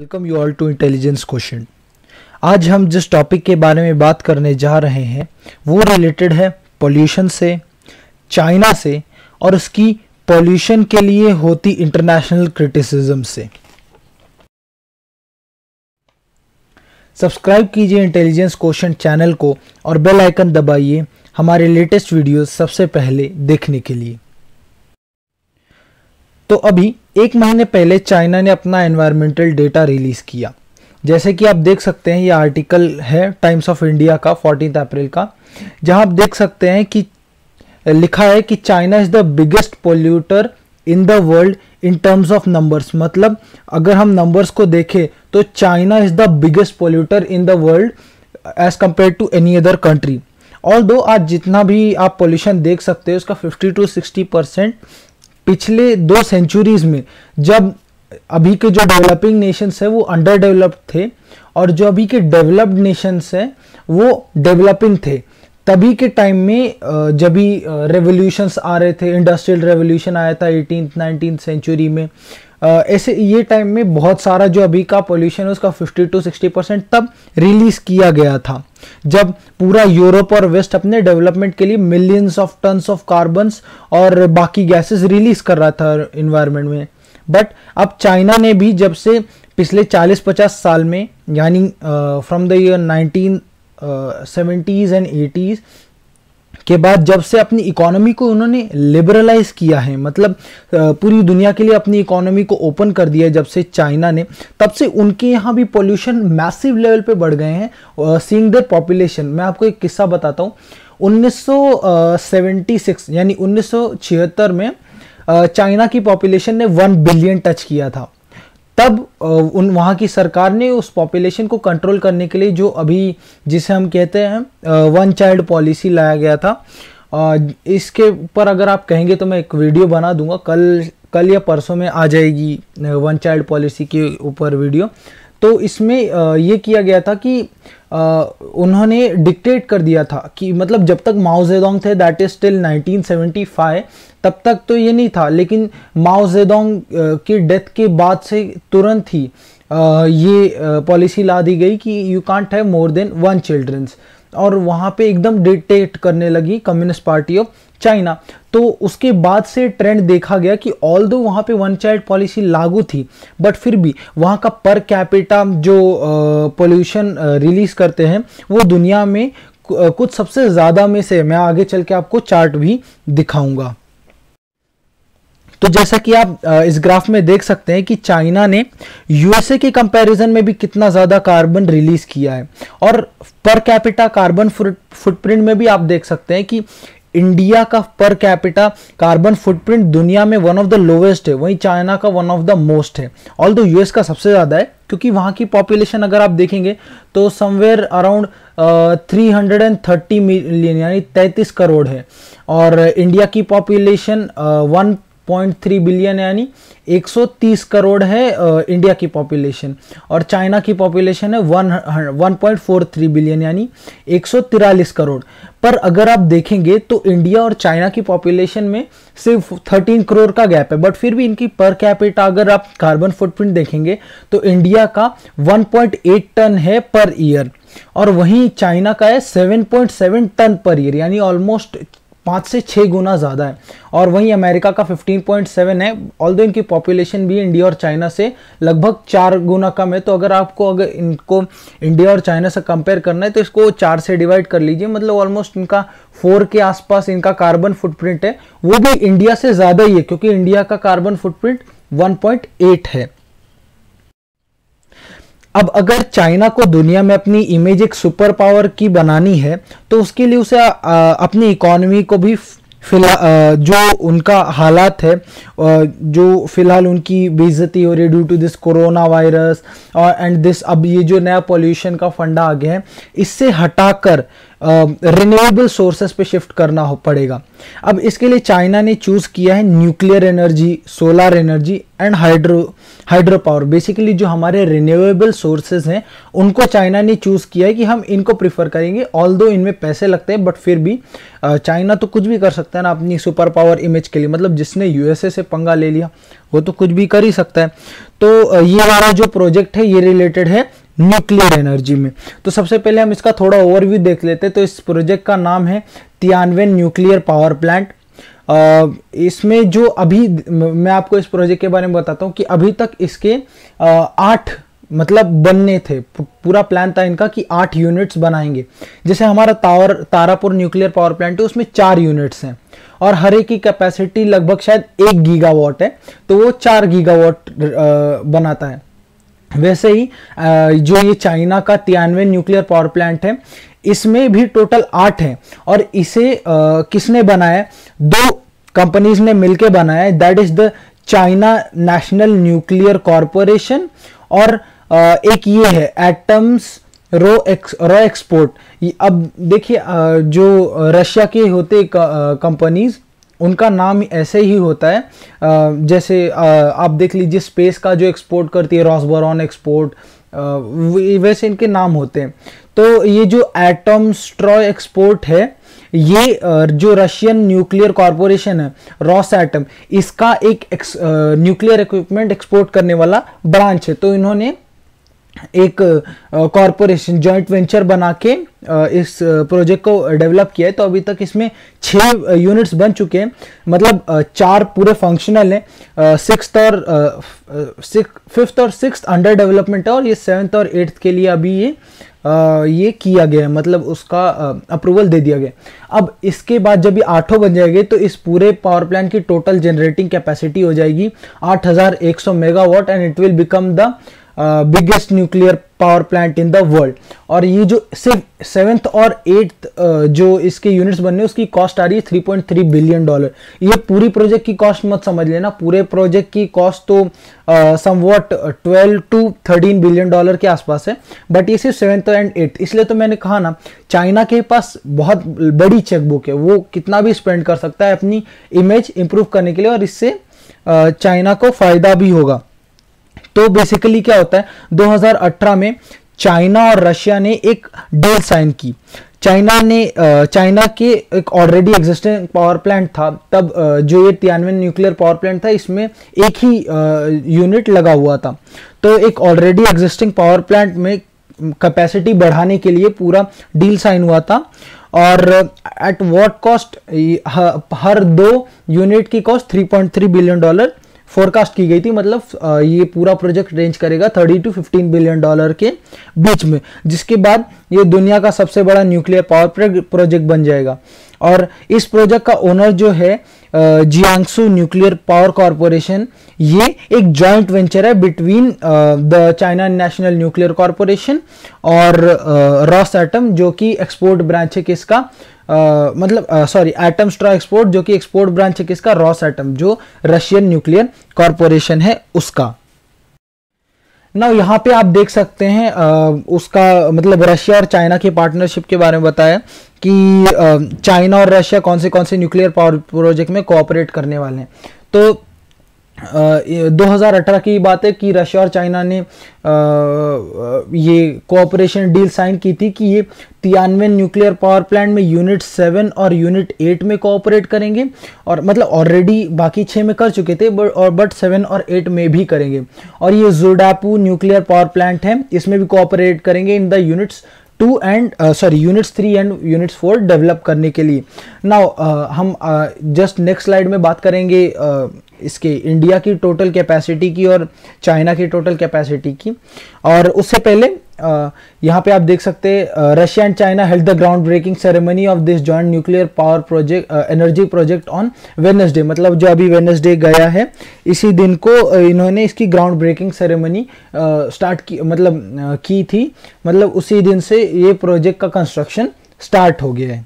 Welcome you all to intelligence question आज हम जिस टॉपिक के बारे में बात करने जा रहे हैं, वो रिलेटेड है पोल्यूशन से चाइना से और उसकी पोल्यूशन के लिए होती इंटरनेशनल क्रिटिसिज्म से। सब्सक्राइब कीजिए इंटेलिजेंस क्वेश्चन चैनल को और बेल आइकन दबाइए हमारे लेटेस्ट वीडियोस सबसे पहले देखने के लिए। तो अभी एक महीने पहले चाइना ने अपना एनवायरमेंटल डेटा रिलीज़ किया। जैसे कि आप देख सकते हैं, ये आर्टिकल है टाइम्स ऑफ़ इंडिया का फोर्टीन अप्रैल का, जहाँ आप देख सकते हैं कि लिखा है कि China is the biggest polluter in the world in terms of numbers मतलब अगर हम नंबर्स को देखें तो China is the biggest polluter in the world as compared to any other country although आज जितना भी आप पोल्यूशन देख सकते हैं, उसका 50 टू 60 परसेंट पिछले दो सेंचुरीज में जब अभी के जो डेवलपिंग नेशंस है, वो अंडर डेवलप्ड थे और जो अभी के डेवलप्ड नेशंस है, वो डेवलपिंग थे। तभी के टाइम में जब भी रेवोल्यूशंस आ रहे थे इंडस्ट्रियल रेवोल्यूशन आया था एटीन नाइनटीन सेंचुरी में ऐसे ये टाइम में बहुत सारा जो अभी का पोल्यूशन है, उसका 50 टू 60 परसेंट तब रिलीज़ किया गया था। जब पूरा यूरोप और वेस्ट अपने डेवलपमेंट के लिए millions of tons of carbon और बाकी गैसेस रिलीज़ कर रहा था इन्वायरमेंट में। बट अब चाइना ने भी जब से पिछले 40-50 साल में, यानी from the year nineteen seventies and eighties के बाद जब से अपनी इकोनॉमी को उन्होंने लिबरलाइज किया है मतलब पूरी दुनिया के लिए अपनी इकोनॉमी को ओपन कर दिया है जब से चाइना ने, तब से उनके यहाँ भी पोल्यूशन मैसिव लेवल पे बढ़ गए हैं सीइंग देयर पॉपुलेशन मैं आपको एक किस्सा बताता हूँ। 1976 यानी 1976 में चाइना की पॉपुलेशन ने वन बिलियन टच किया था। तब उन, वहाँ की सरकार ने उस पॉपुलेशन को कंट्रोल करने के लिए जो अभी जिसे हम कहते हैं वन चाइल्ड पॉलिसी लाया गया था इसके ऊपर अगर आप कहेंगे तो मैं एक वीडियो बना दूँगा। कल कल या परसों में आ जाएगी वन चाइल्ड पॉलिसी के ऊपर वीडियो तो इसमें ये किया गया था कि उन्होंने डिक्टेट कर दिया था कि मतलब जब तक माओ जेदोंग थे दैट इज़ टिल 1975 तब तक तो ये नहीं था। लेकिन माओ जेदोंग की डेथ के बाद से तुरंत ही ये पॉलिसी ला दी गई कि you can't have more than one childrens और वहाँ पे एकदम डिटेक्ट करने लगी कम्युनिस्ट पार्टी ऑफ़ चाइना। तो उसके बाद से ट्रेंड देखा गया कि ऑल दो वहाँ पे वन चाइल्ड पॉलिसी लागू थी बट फिर भी वहाँ का पर कैपिटा जो पोल्यूशन रिलीज़ करते हैं, वो दुनिया में कुछ सबसे ज़्यादा में से, मैं आगे चल के आपको चार्ट भी दिखाऊँगा। तो जैसा कि आप इस ग्राफ में देख सकते हैं कि चाइना ने यूएसए के कंपैरिजन में भी कितना ज़्यादा कार्बन रिलीज़ किया है। और पर कैपिटा कार्बन फुटप्रिंट में भी आप देख सकते हैं कि इंडिया का पर कैपिटा कार्बन फुटप्रिंट दुनिया में वन ऑफ़ द लोवेस्ट है। वहीं चाइना का वन ऑफ़ द मोस्ट है। ऑल दो यूएस का सबसे ज़्यादा है क्योंकि वहाँ की पॉपुलेशन अगर आप देखेंगे तो somewhere around three hundred and thirty million यानी तैंतीस करोड़ है। और इंडिया की पॉपुलेशन वन uh, 1.3 बिलियन यानी 130 करोड़ है इंडिया की पॉपुलेशन और चाइना की पॉपुलेशन है वन वन बिलियन यानी एक करोड़। पर अगर आप देखेंगे तो इंडिया और चाइना की पॉपुलेशन में सिर्फ़ 13 करोड़ का गैप है। बट फिर भी इनकी पर कैपिटा अगर आप कार्बन फुटप्रिंट देखेंगे तो इंडिया का 1.8 टन है पर ईयर और वहीं चाइना का है 7.7 टन पर ईयर यानी ऑलमोस्ट पाँच से छः गुना ज़्यादा है। और वहीं अमेरिका का 15.7 है। ऑल दो इनकी पॉपुलेशन भी इंडिया और चाइना से लगभग चार गुना कम है तो अगर आपको अगर इनको इंडिया और चाइना से कंपेयर करना है तो इसको चार से डिवाइड कर लीजिए। मतलब ऑलमोस्ट इनका फोर के आसपास इनका कार्बन फुटप्रिंट है। वो भी इंडिया से ज़्यादा ही है, क्योंकि इंडिया का कार्बन फुटप्रिंट वन है। अब अगर चाइना को दुनिया में अपनी इमेज एक सुपर पावर की बनानी है तो उसके लिए उसे अपनी इकोनॉमी को भी फ़िलहाल जो उनका हालात है जो फ़िलहाल उनकी बेइज्जती हो रही है due to this corona virus और एंड दिस अब ये जो नया पॉल्यूशन का फंडा आ गया है, इससे हटाकर रिन्यूएबल सोर्सेस पे शिफ्ट करना हो पड़ेगा। अब इसके लिए चाइना ने चूज़ किया है nuclear energy solar energy and hydro hydro power basically जो हमारे रिन्यूएबल सोर्सेज हैं, उनको चाइना ने चूज़ किया है कि हम इनको प्रीफर करेंगे ऑल दो इनमें पैसे लगते हैं बट फिर भी चाइना तो कुछ भी कर सकता है ना अपनी सुपर पावर इमेज के लिए। मतलब जिसने यूएसए से पंगा ले लिया, वो तो कुछ भी कर ही सकता है। तो ये हमारा जो प्रोजेक्ट है, ये रिलेटेड है न्यूक्लियर एनर्जी में। तो सबसे पहले हम इसका थोड़ा ओवरव्यू देख लेते हैं। तो इस प्रोजेक्ट का नाम है तियानवे न्यूक्लियर पावर प्लांट इसमें जो अभी, मैं आपको इस प्रोजेक्ट के बारे में बताता हूँ कि अभी तक इसके आठ मतलब बनने थे। पूरा प्लान था इनका कि आठ यूनिट्स बनाएँगे। जैसे हमारा तावर तारापुर न्यूक्लियर पावर प्लांट है, उसमें चार यूनिट्स हैं। और हर एक की कैपेसिटी लगभग शायद एक गीगावाट है तो वो चार गीगावाट बनाता है। वैसे ही जो ये चाइना का तियानवे न्यूक्लियर पावर प्लांट है इसमें भी टोटल आठ है और इसे आ, किसने बनाया? दो कंपनीज़ ने मिलकर बनाया है that is the China National Nuclear Corporation और आ, एक ये है एटम्स रो एक्स रो एक्सपोर्ट अब देखिए जो रशिया के होते कंपनीज़ उनका नाम ऐसे ही होता है। जैसे आप देख लीजिए स्पेस का जो एक्सपोर्ट करती है रॉसबोरॉन एक्सपोर्ट वैसे इनके नाम होते हैं। तो ये जो एटम स्ट्रॉ एक्सपोर्ट है, ये जो रशियन न्यूक्लियर कॉरपोरेशन है, रॉस एटम, इसका एक न्यूक्लियर इक्विपमेंट एक्सपोर्ट करने वाला ब्रांच है। तो इन्होंने एक कॉरपोरेशन, जॉइंट वेंचर बना के इस प्रोजेक्ट को डेवलप किया है। तो अभी तक इसमें छह यूनिट्स बन चुके हैं। मतलब चार पूरे फंक्शनल हैं। सिक्स और फिफ्थ और सिक्स अंडर डेवलपमेंट है और ये सेवन्थ और एट्थ के लिए अभी ये ये किया गया है मतलब उसका अप्रूवल दे दिया गया अब इसके बाद जब ये आठों बन जाएँगे तो इस पूरे पावर प्लांट की टोटल जनरेटिंग कैपेसिटी हो जाएगी 8100 megawatt and it will become the biggest nuclear power plant in the world और ये जो सिर्फ़ सेवेंथ और एट्थ जो इसके यूनिट्स बनने उसकी कॉस्ट आ रही है 3.3 बिलियन डॉलर ये पूरी प्रोजेक्ट की कॉस्ट मत समझ लेना। पूरे प्रोजेक्ट की कॉस्ट तो समवॉट 12 टू 13 बिलियन डॉलर के आसपास है। बट ये सिर्फ़ सेवेंथ एंड एट्थ इसलिए तो मैंने कहा ना चाइना के पास बहुत बड़ी चेकबुक है। वो कितना भी स्पेंड कर सकता है अपनी इमेज इंप्रूव करने के लिए और इससे चाइना को फ़ायदा भी होगा। तो बेसिकली क्या होता है 2018 में चाइना और रशिया ने एक डील साइन की। चाइना ने चाइना के एक ऑलरेडी एग्जिस्टिंग पावर प्लांट था। तब जो ये तियानवे न्यूक्लियर पावर प्लांट था, इसमें एक ही यूनिट लगा हुआ था। तो एक ऑलरेडी एग्जिस्टिंग पावर प्लांट में कैपेसिटी बढ़ाने के लिए पूरा डील साइन हुआ था। और एट व्हाट कॉस्ट हर दो यूनिट की कॉस्ट 3.3 बिलियन डॉलर फोरकास्ट की गई थी मतलब ये पूरा प्रोजेक्ट रेंज करेगा 30 टू 15 बिलियन डॉलर के बीच में, जिसके बाद ये दुनिया का सबसे बड़ा न्यूक्लियर पावर प्रोजेक्ट बन जाएगा। और इस प्रोजेक्ट का ओनर जो है जियांगसू न्यूक्लियर पावर कॉरपोरेशन ये एक जॉइंट वेंचर है between the China National Nuclear Corporation और रॉस एटम जो कि एक्सपोर्ट ब्रांच है किसका? मतलब सॉरी एटम स्ट्रॉ एक्सपोर्ट जो कि एक्सपोर्ट ब्रांच है किसका? रॉस एटम जो रशियन न्यूक्लियर कॉरपोरेशन है उसका। ना यहाँ पे आप देख सकते हैं आ, उसका मतलब रशिया और चाइना की पार्टनरशिप के बारे में बताया कि चाइना और रशिया कौन से कौन से न्यूक्लियर पावर प्रोजेक्ट में कोऑपरेट करने वाले हैं। तो 2018 की बात है कि रशिया और चाइना ने ये कोऑपरेशन डील साइन की थी कि ये तियानवे न्यूक्लियर पावर प्लांट में यूनिट सेवन और यूनिट एट में कोऑपरेट करेंगे। और मतलब ऑलरेडी बाकी छः में कर चुके थे बट और बट सेवन और एट में भी करेंगे। और ये जोडापू न्यूक्लियर पावर प्लांट है इसमें भी कोऑपरेट करेंगे in the units two and sorry units three and units four develop करने के लिए। नाउ uh, हम जस्ट नेक्स्ट स्लाइड में बात करेंगे uh, इसके, इंडिया की टोटल कैपेसिटी की और चाइना की टोटल कैपेसिटी की। और उससे पहले यहाँ पे आप देख सकते हैं Russia and China held the ground breaking ceremony of this joint nuclear power project energy project on Wednesday मतलब जो अभी वेनसडे गया है, इसी दिन को इन्होंने इसकी ग्राउंड ब्रेकिंग सेरेमनी स्टार्ट की मतलब की थी। मतलब उसी दिन से ये प्रोजेक्ट का कंस्ट्रक्शन स्टार्ट हो गया है।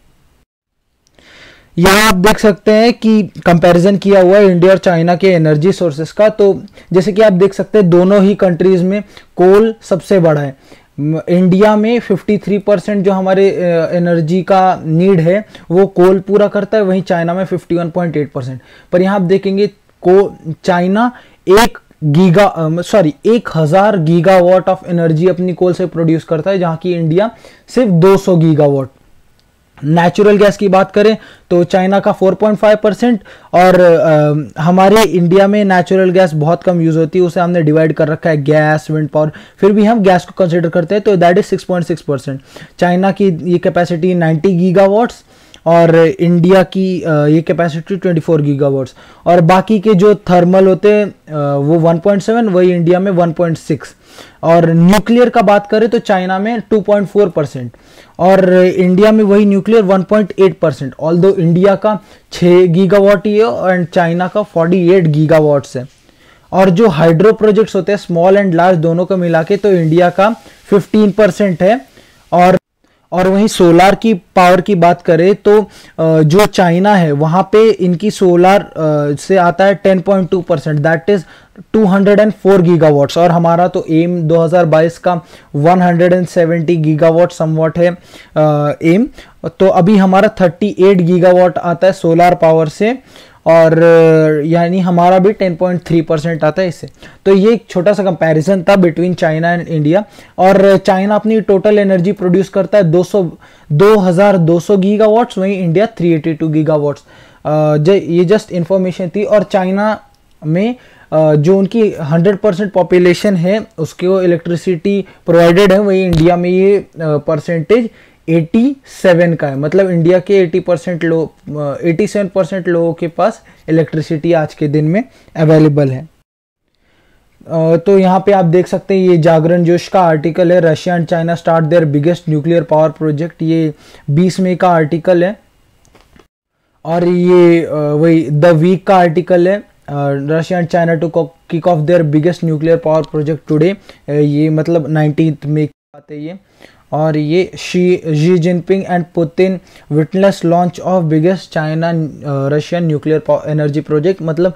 यहाँ आप देख सकते हैं कि कंपैरिजन किया हुआ है इंडिया और चाइना के एनर्जी सोर्सेस का तो जैसे कि आप देख सकते हैं दोनों ही कंट्रीज़ में कोल सबसे बड़ा है। इंडिया में 53 परसेंट जो हमारे एनर्जी का नीड है, वो कोल पूरा करता है, वहीं चाइना में 51.8 परसेंट पर यहाँ आप देखेंगे को चाइना एक गीगा सॉरी एक हज़ार गीगावाट ऑफ़ एनर्जी अपनी कोल से प्रोड्यूस करता है, जहाँ की इंडिया सिर्फ़ 200 गीगावाट नेचुरल गैस की बात करें तो चाइना का 4.5 परसेंट और आ, हमारे इंडिया में नेचुरल गैस बहुत कम यूज़ होती है उसे हमने डिवाइड कर रखा है गैस विंड पावर फिर भी हम गैस को कंसिडर करते हैं तो दैट इज़ 6.6 परसेंट चाइना की ये कैपेसिटी 90 गीगावाट्स और इंडिया की ये कैपेसिटी 24 गीगावाट्स और बाकी के जो थर्मल होते हैं वो 1.7 वही इंडिया में 1.6 और न्यूक्लियर का बात करें तो चाइना में 2.4 परसेंट और इंडिया में वही nuclear 1.8 percent although India का 6 गीगावाट ही है एंड चाइना का 48 गीगावाट्स है। और जो हाइड्रो प्रोजेक्ट्स होते हैं स्मॉल एंड लार्ज दोनों को मिला के तो इंडिया का 15 परसेंट है। और और वहीं सोलार की पावर की बात करें तो जो चाइना है, वहाँ पे इनकी सोलार से आता है 10.2 परसेंट, दैट इज़ 204 गीगावाट्स। और हमारा तो एम 2022 का 170 गीगावाट समवाट है एम। तो अभी हमारा 38 गीगावाट आता है सोलार पावर से। और यानी हमारा भी 10.3 परसेंट आता है इससे। तो ये एक छोटा सा कंपैरिजन था बिटवीन चाइना एंड इंडिया और चाइना अपनी टोटल एनर्जी प्रोड्यूस करता है 200 2200 गीगावाट्स वहीं इंडिया 382 गीगावाट्स ये जस्ट इंफॉर्मेशन थी। और चाइना में जो उनकी 100 परसेंट पॉपुलेशन है, उसके वो इलेक्ट्रिसिटी प्रोवाइडेड है, वही इंडिया में ये परसेंटेज 87 का है। मतलब इंडिया के 80 परसेंट लोग एटी परसेंट लोगों के पास इलेक्ट्रिसिटी आज के दिन में अवेलेबल है। तो यहाँ पे आप देख सकते हैं, ये जागरण जोश का आर्टिकल है। Russia and China start their biggest nuclear power project ये 20 मई का आर्टिकल है। और ये वही द वीक का आर्टिकल है। Russia and China to kick off their biggest nuclear power project today ये मतलब नाइनटीन मई बात ये और ये Xi ji Jinping and Putin witness launch of biggest China Russian nuclear energy project मतलब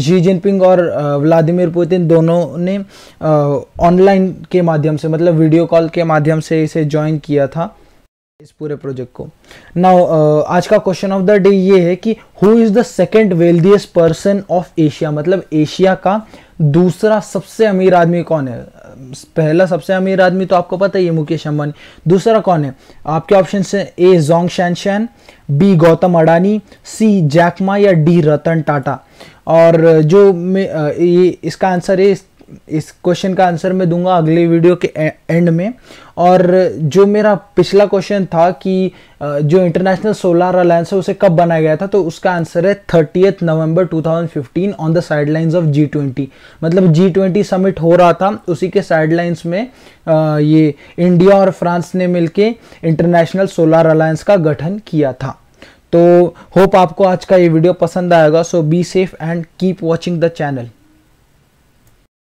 शी जिनपिंग और व्लादिमीर पुतिन दोनों ने ऑनलाइन के माध्यम से मतलब वीडियो कॉल के माध्यम से इसे ज्वाइन किया था इस पूरे प्रोजेक्ट को। नाउ uh, आज का क्वेश्चन ऑफ़ द डे ये है कि who is the second wealthiest person of Asia मतलब एशिया का दूसरा सबसे अमीर आदमी कौन है? पहला सबसे अमीर आदमी तो आपको पता ही है मुकेश अंबानी। दूसरा कौन है? आपके ऑप्शन से A Zhong Shan B Gautam Adani C Jack Ma या डी रतन टाटा। और जो मैं ये, इसका आंसर है, इस क्वेश्चन का आंसर मैं दूँगा अगले वीडियो के एंड में। और जो मेरा पिछला क्वेश्चन था कि जो इंटरनेशनल सोलर अलायंस है, उसे कब बनाया गया था तो उसका आंसर है thirtieth November 2015 on the sidelines of G twenty मतलब जी ट्वेंटी समिट हो रहा था, उसी के साइडलाइंस में ये इंडिया और फ्रांस ने मिलके इंटरनेशनल सोलर अलायंस का गठन किया था। तो होप आपको आज का ये वीडियो पसंद आएगा so be safe and keep watching the channel